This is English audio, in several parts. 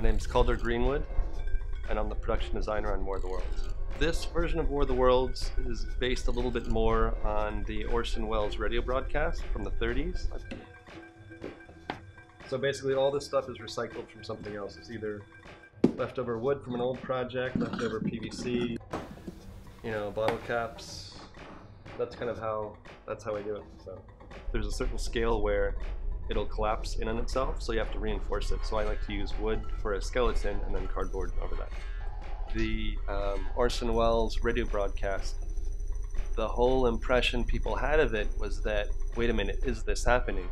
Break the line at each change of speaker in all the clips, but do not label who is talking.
My name is Calder Greenwood, and I'm the production designer on War of the Worlds. This version of War of the Worlds is based a little bit more on the Orson Welles radio broadcast from the 30s. So basically, all this stuff is recycled from something else. It's either leftover wood from an old project, leftover PVC, you know, bottle caps. That's kind of how that's how I do it. So there's a certain scale where it'll collapse in on itself, so you have to reinforce it. So I like to use wood for a skeleton and then cardboard over that. The um, Orson Welles radio broadcast, the whole impression people had of it was that, wait a minute, is this happening?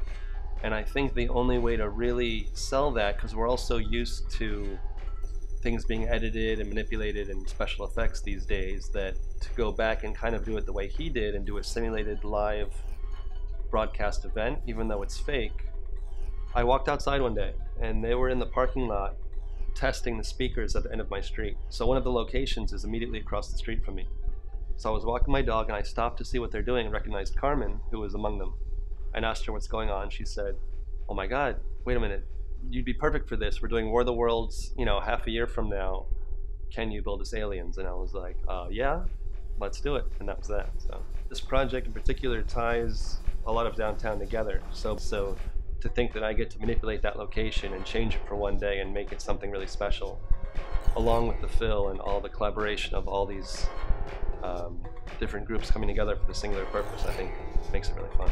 And I think the only way to really sell that, because we're all so used to things being edited and manipulated and special effects these days, that to go back and kind of do it the way he did and do a simulated live broadcast event, even though it's fake, I walked outside one day and they were in the parking lot testing the speakers at the end of my street. So one of the locations is immediately across the street from me. So I was walking my dog and I stopped to see what they're doing and recognized Carmen, who was among them. I asked her what's going on. She said, Oh my God, wait a minute. You'd be perfect for this. We're doing War of the Worlds, you know, half a year from now. Can you build us aliens? And I was like, uh, yeah, let's do it. And that was that. So this project in particular ties a lot of downtown together. So, so to think that I get to manipulate that location and change it for one day and make it something really special, along with the Phil and all the collaboration of all these um, different groups coming together for the singular purpose, I think makes it really fun.